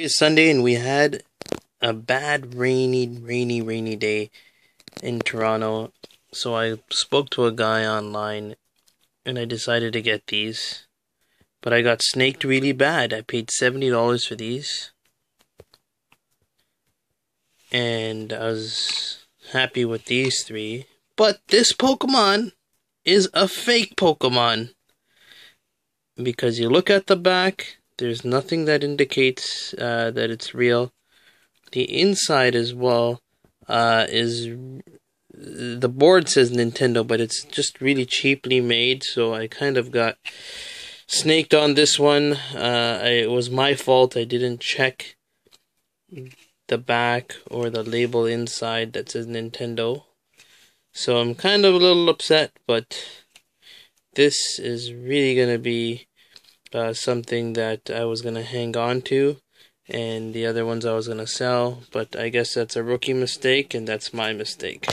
It's Sunday and we had a bad rainy, rainy, rainy day in Toronto. So I spoke to a guy online and I decided to get these. But I got snaked really bad. I paid $70 for these. And I was happy with these three. But this Pokemon is a fake Pokemon. Because you look at the back, there's nothing that indicates uh, that it's real. The inside as well uh, is the board says Nintendo, but it's just really cheaply made. So I kind of got snaked on this one. Uh, I, it was my fault. I didn't check the back or the label inside that says Nintendo. So I'm kind of a little upset, but this is really going to be uh, something that I was going to hang on to, and the other ones I was going to sell. But I guess that's a rookie mistake, and that's my mistake.